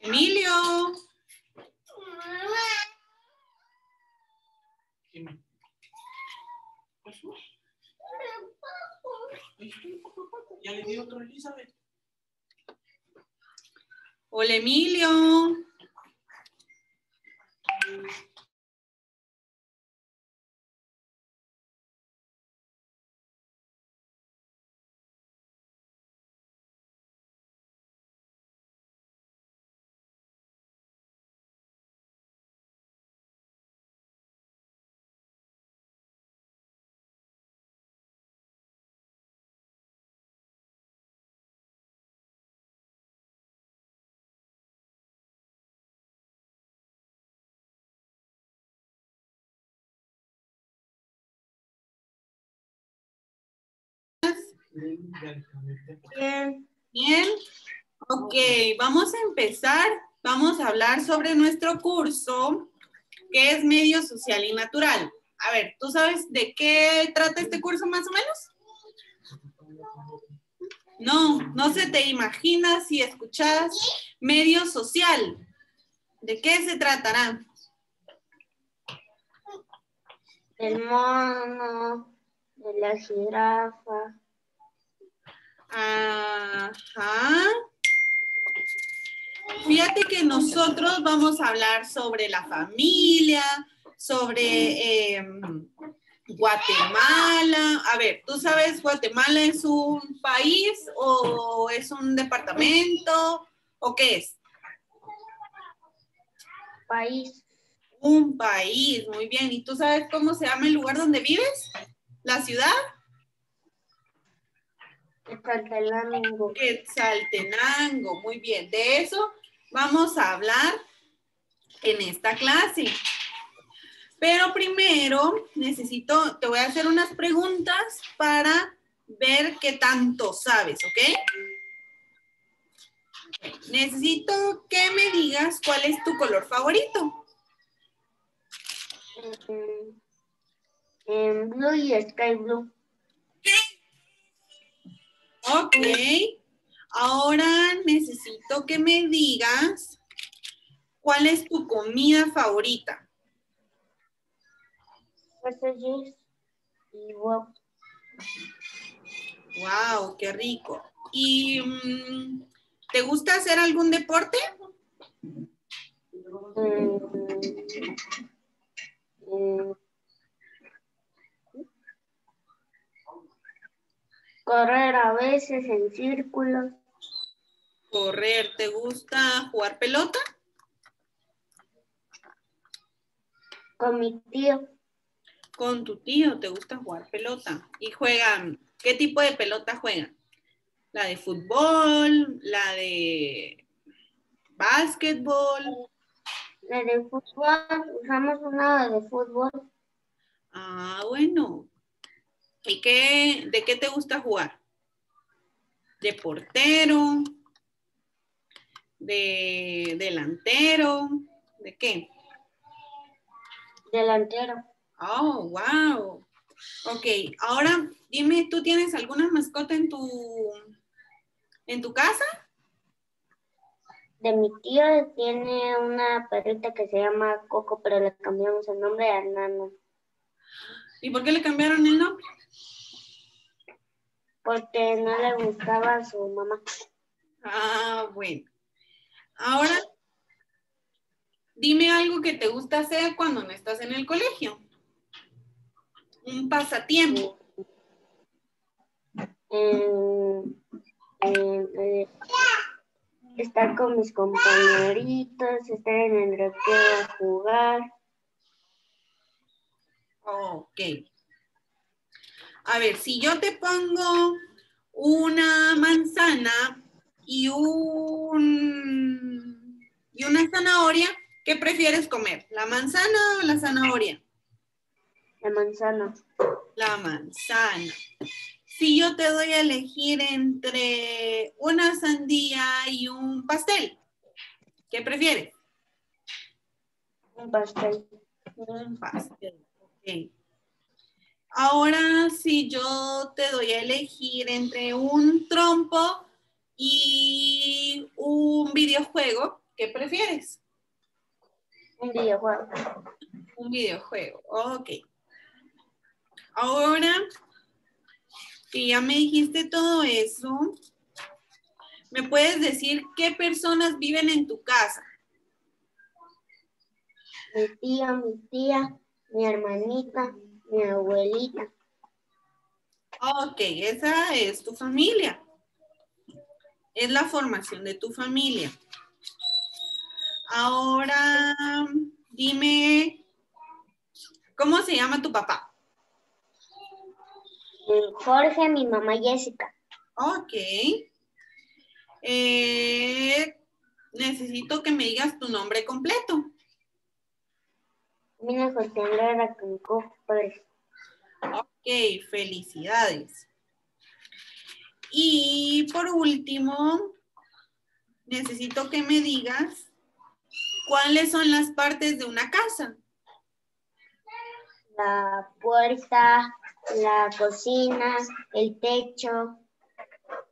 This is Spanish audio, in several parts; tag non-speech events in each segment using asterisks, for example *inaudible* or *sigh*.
Emilio. Ya le di otro, Elizabeth. Hola, Emilio. Bien. Bien. Ok, vamos a empezar. Vamos a hablar sobre nuestro curso, que es medio social y natural. A ver, ¿tú sabes de qué trata este curso más o menos? No, no se te imagina si escuchas medio social. ¿De qué se tratará? El mono, de la jirafa. Ajá. Fíjate que nosotros vamos a hablar sobre la familia, sobre eh, Guatemala. A ver, ¿tú sabes Guatemala es un país o es un departamento o qué es? País. Un país, muy bien. ¿Y tú sabes cómo se llama el lugar donde vives? ¿La ciudad? Quetzaltenango. Quetzaltenango, muy bien. De eso vamos a hablar en esta clase. Pero primero necesito, te voy a hacer unas preguntas para ver qué tanto sabes, ¿ok? Necesito que me digas cuál es tu color favorito. Mm, En blue y sky blue. Ok. Ahora necesito que me digas cuál es tu comida favorita. Y. Wow, qué rico. ¿Y mm, te gusta hacer algún deporte? Mm, Correr a veces en círculos. Correr, ¿te gusta jugar pelota? Con mi tío. Con tu tío, ¿te gusta jugar pelota? ¿Y juegan? ¿Qué tipo de pelota juegan? ¿La de fútbol? ¿La de básquetbol? La de fútbol, usamos una de fútbol. Ah, bueno. ¿Y qué, de qué te gusta jugar? ¿De portero? ¿De delantero? ¿De qué? Delantero. Oh, wow. Ok, ahora dime, ¿tú tienes alguna mascota en tu, en tu casa? De mi tío tiene una perrita que se llama Coco, pero le cambiamos el nombre a Nana. ¿Y por qué le cambiaron el nombre? Porque no le gustaba a su mamá. Ah, bueno. Ahora, dime algo que te gusta hacer cuando no estás en el colegio. Un pasatiempo. Eh, eh, eh, estar con mis compañeritos, estar en el recreo a jugar. Ok. A ver, si yo te pongo una manzana y un y una zanahoria, ¿qué prefieres comer? ¿La manzana o la zanahoria? La manzana. La manzana. Si yo te doy a elegir entre una sandía y un pastel, ¿qué prefieres? Un pastel. Un pastel. Ok. Ahora, si yo te doy a elegir entre un trompo y un videojuego, ¿Qué prefieres? Un videojuego. Un videojuego, ok. Ahora que ya me dijiste todo eso, ¿me puedes decir qué personas viven en tu casa? Mi tío, mi tía, mi hermanita, mi abuelita. Ok, esa es tu familia. Es la formación de tu familia. Ahora, dime, ¿cómo se llama tu papá? Jorge, mi mamá Jessica. Ok. Eh, necesito que me digas tu nombre completo. Ok, felicidades. Y por último, necesito que me digas cuáles son las partes de una casa. La puerta, la cocina, el techo,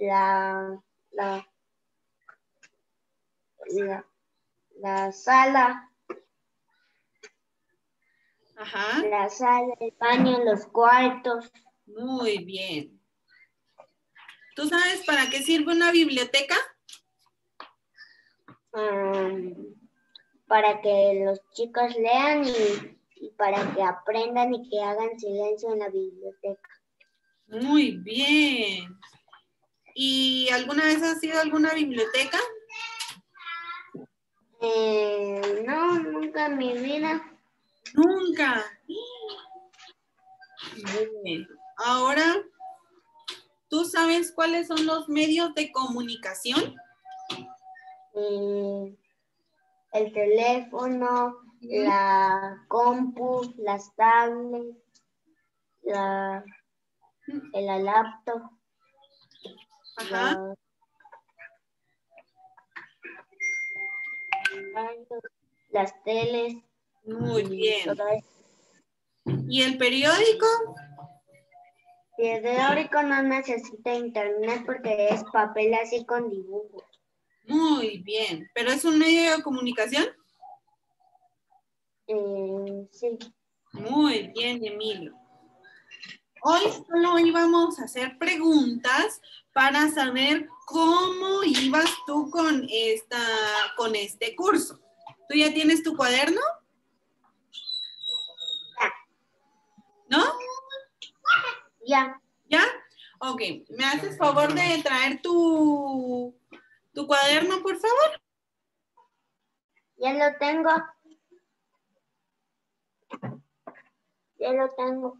la, la, la, la sala, Ajá. la sala, el baño, los cuartos. Muy bien. ¿Tú sabes para qué sirve una biblioteca? um, para que los chicos lean y, y para que aprendan y que hagan silencio en la biblioteca. Muy bien. ¿Y alguna vez has ido a alguna biblioteca? Eh, no, nunca en mi vida. Nunca. Bien. Ahora, ¿tú sabes cuáles son los medios de comunicación? Eh, el teléfono, la compu, las tablets, la, la laptop, Ajá. la- las teles. Muy bien. ¿Y el periódico? El teórico no necesita internet porque es papel así con dibujos. Muy bien. ¿Pero es un medio de comunicación? Eh, sí. Muy bien, Emilio. Hoy solo íbamos a hacer preguntas para saber cómo ibas tú con, esta, con este curso. ¿Tú ya tienes tu cuaderno? ¿No? Ya. ¿Ya? Ok. ¿Me haces favor de traer tu, tu cuaderno, por favor? Ya lo tengo. Ya lo tengo.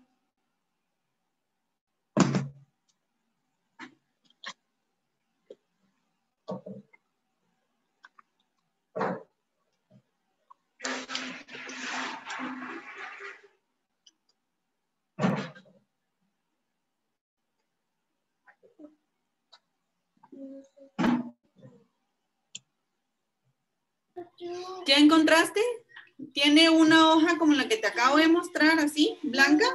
¿Ya encontraste? ¿Tiene una hoja como la que te acabo de mostrar, así, blanca?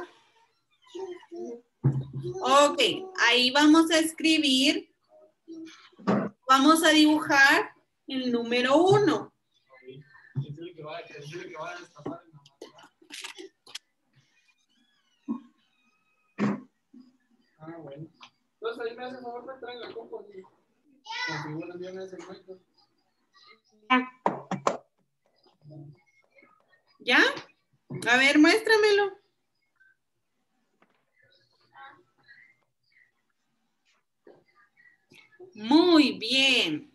Ok, ahí vamos a escribir, vamos a dibujar el número uno. Ah, bueno. Entonces ahí me hace favor de traer la copa y configuran bien ese momento. ¿Ya? A ver, muéstramelo. Muy bien.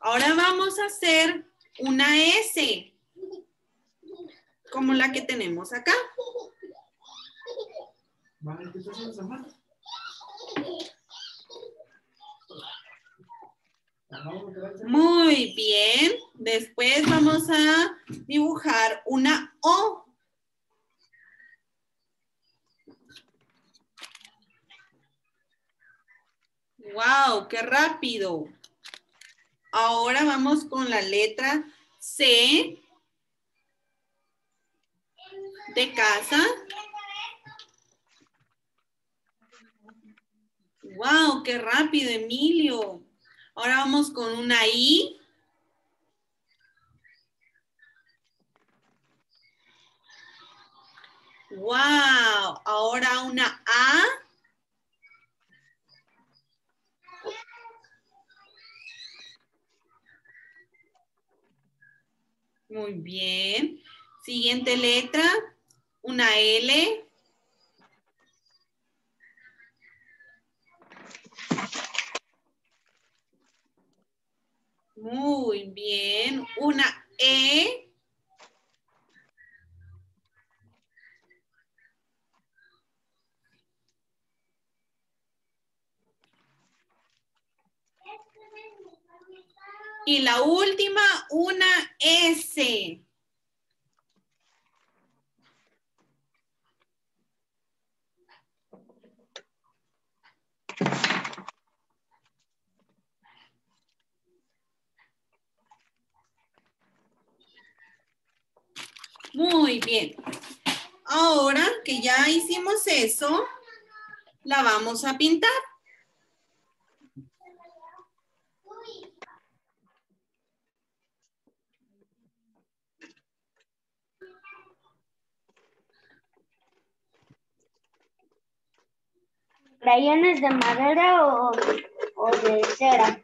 Ahora vamos a hacer una S, como la que tenemos acá. Vale, ¿qué estás haciendo, Samantha? Vamos a quedar Muy bien. Después vamos a dibujar una O. ¡Wow! ¡Qué rápido! Ahora vamos con la letra C de casa. ¡Wow! ¡Qué rápido, Emilio! Ahora vamos con una I. Wow, ahora una A. Muy bien. Siguiente letra, una L. Muy bien. Una E. Y la última, una S. Muy bien. Ahora que ya hicimos eso, la vamos a pintar. ¿Crayones de madera o, o de cera?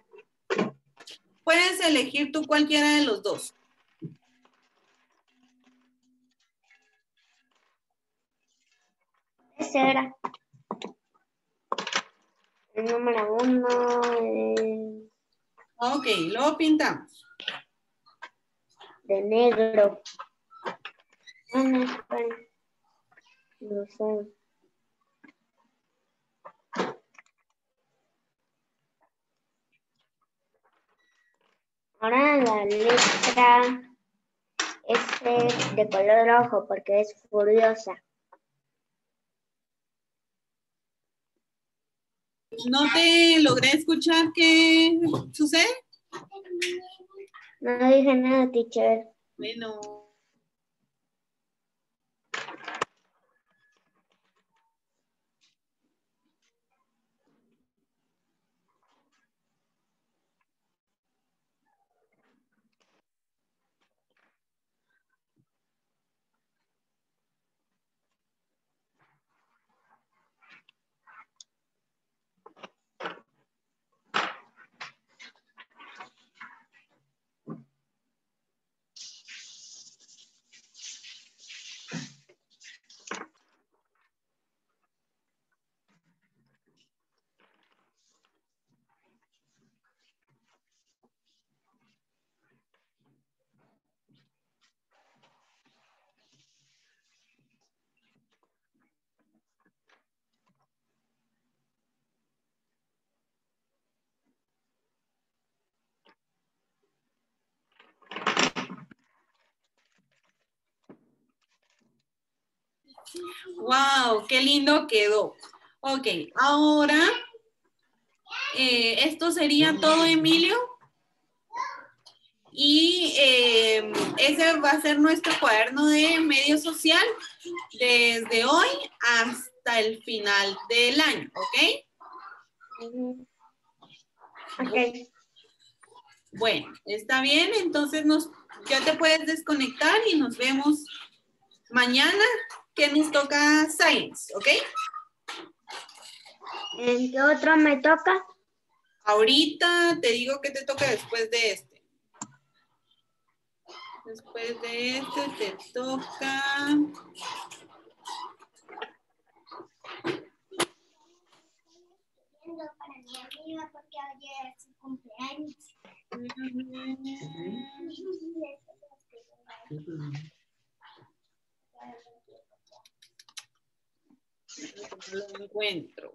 Puedes elegir tú cualquiera de los dos. De cera. El número uno es Ok, lo pintamos. de negro. Ah, no, sé. Ahora la letra S de color rojo porque es furiosa. No te logré escuchar qué sucede. No dije nada, teacher. Bueno. Wow, qué lindo quedó. Ok, ahora, eh, esto sería todo, Emilio. Y eh, ese va a ser nuestro cuaderno de medio social desde hoy hasta el final del año, ¿ok? Ok. Bueno, está bien, entonces nos, ya te puedes desconectar y nos vemos mañana que nos toca Science, ¿ok? ¿En qué otro me toca? Ahorita te digo que te toca después de este. Después de este te toca... para mi amiga porque ayer es su cumpleaños. *laughs* No lo encuentro.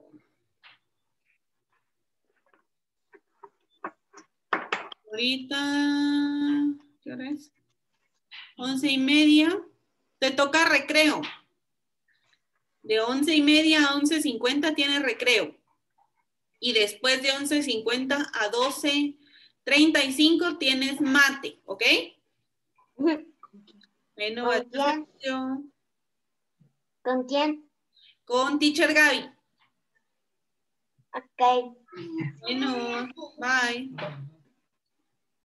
Ahorita, ¿qué hora es? Once y media. Te toca recreo. De once y media a once cincuenta tienes recreo. Y después de once cincuenta a doce treinta y cinco tienes mate, ¿ok? Bueno. ¿Con quién? Con Teacher Gaby. Ok. Bueno, bye.